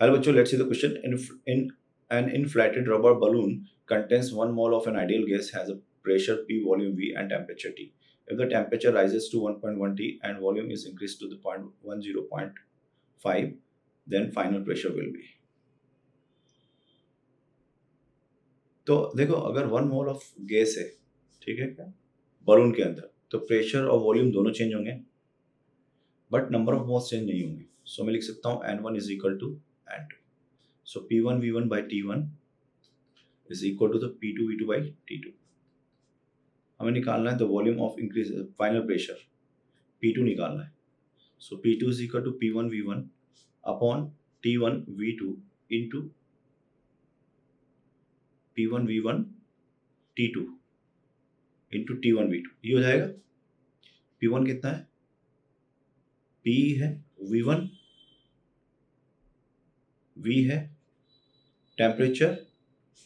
Hello बच्चों let's see the question in an inflated rubber balloon contains one mole of an ideal gas has pressure P volume V and temperature T if the temperature rises to 1.1 T and volume is increase to the one zero point five then final pressure will be तो देखो, अगर one mole of gas है, ठीक है balloon के अंदर तो pressure और वॉल्यूम दोनों चेंज होंगे but number of mole change नहीं होंगे. सो मैं लिख सकता हूँ N one is equal to N two So P1 V1 by T1 is equal to the P2 V2 by T2. हमें निकालना है the volume of increase final pressure P2 निकालना है सो P2 is equal to P1 V1 upon T1 V2 into P1 V1 T2 into T1 V2 ये हो जाएगा P1 कितना है P है V1 V है टेम्परेचर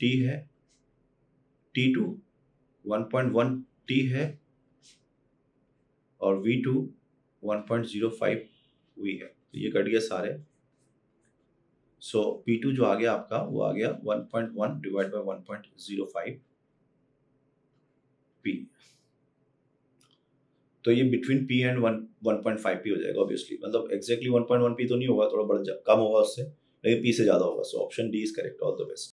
टी है T two one point one T है और V two one point zero है। तो ये कट गया सारे। सो पी टू जो आ गया आपका, वो आ गया one point one divide by one point zero five P तो ये between P and one one point five P हो जाएगा ऑब्वियसली मतलब exactly one point one P तो नहीं होगा, थोड़ा बड़ा कम होगा उससे। लेकिन पी से ज़्यादा होगा so option D is correct all the best